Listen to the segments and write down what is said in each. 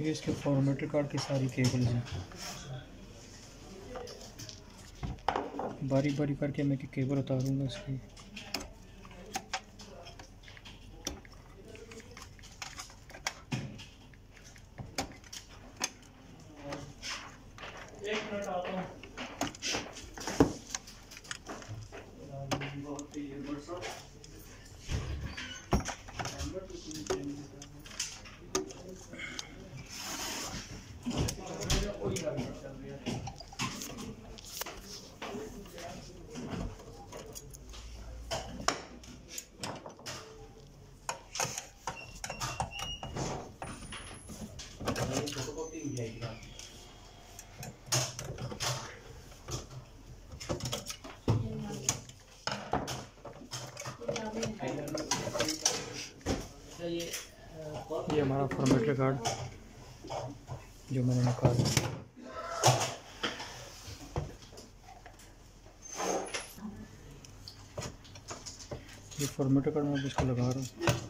ये इसके formatter card की सारी केबल हैं। बारी बारी करके मैं केबल उतारूँगा इसकी। फॉर्मेटरी फॉर्मेटर कार्ड जो मैंने निकाल। ये फॉर्मेटर कार्ड मैं इसको लगा रहा हूँ।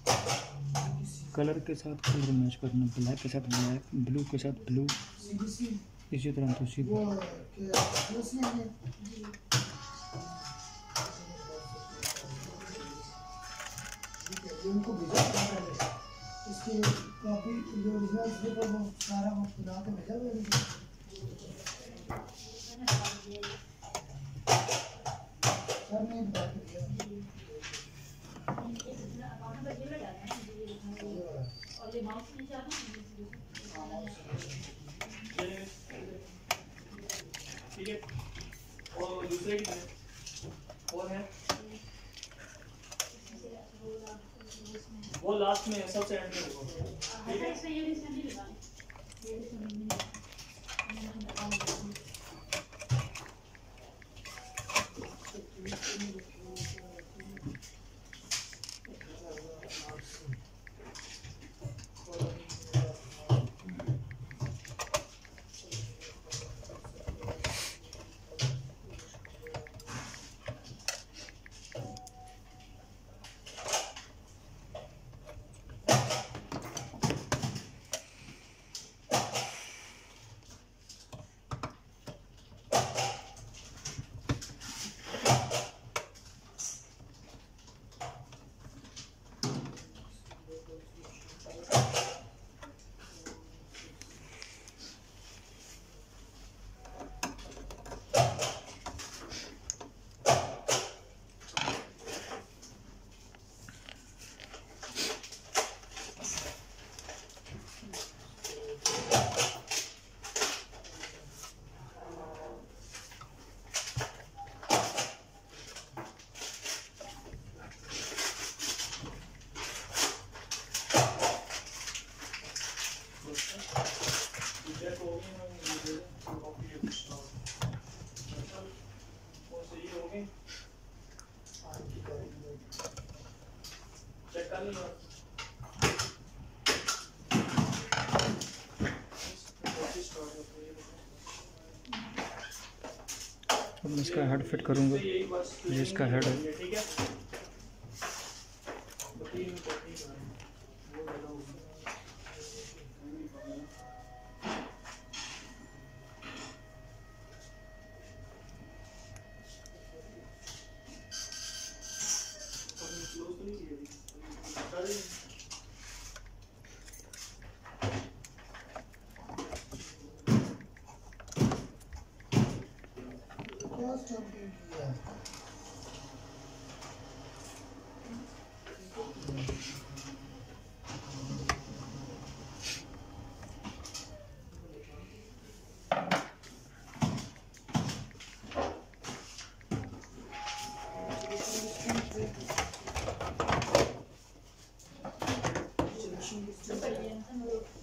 कलर के साथ कलर मैच करना, ब्लैक के साथ ब्लैक, ब्लू के साथ ब्लू। इसी तरह तो भेजा हुआ है सर ने एक बात किया ठीक है और दूसरे कितने वो लास्ट में सबसे एंड में ठीक है चेक कर लो अब मैं इसका हेड फिट करूँगा ये इसका हेड है ठीक है। Thời.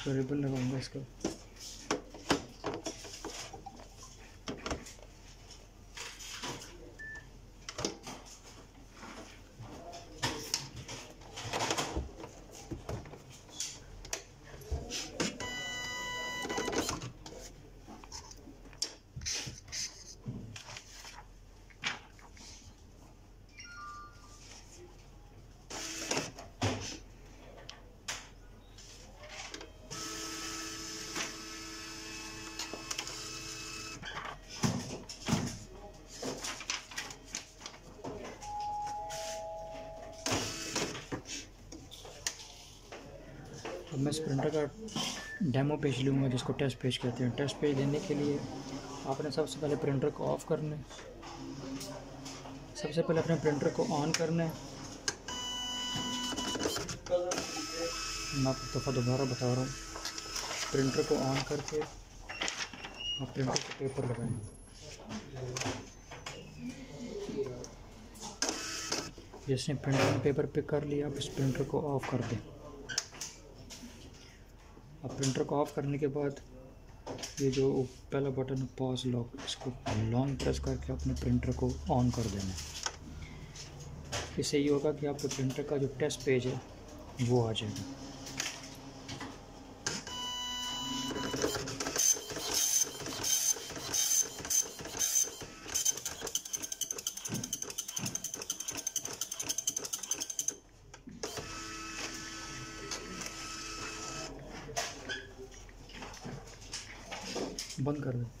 इसको रिबन लगाऊँगा इसका मैं स्प्रिंटर का डेमो पेज लूँगा, जिसको टेस्ट पेज कहते हैं। टेस्ट पेज देने के लिए आपने सबसे पहले प्रिंटर को ऑफ़ करना है। सबसे पहले अपने प्रिंटर को ऑन करना है। मैं आपको दफ़ा दोबारा बता रहा हूँ। प्रिंटर को ऑन करके आप प्रिंटर को पेपर लगाएँ। जिसने प्रिंटर पेपर पिक कर लिया, आप इस प्रिंटर को ऑफ़ कर दें। अब प्रिंटर को ऑफ़ करने के बाद ये जो पहला बटन पॉज लॉक इसको लॉन्ग प्रेस करके अपने प्रिंटर को ऑन कर देना इससे ये होगा कि आपके प्रिंटर का जो टेस्ट पेज है, वो आ जाएगा। बंद कर दें।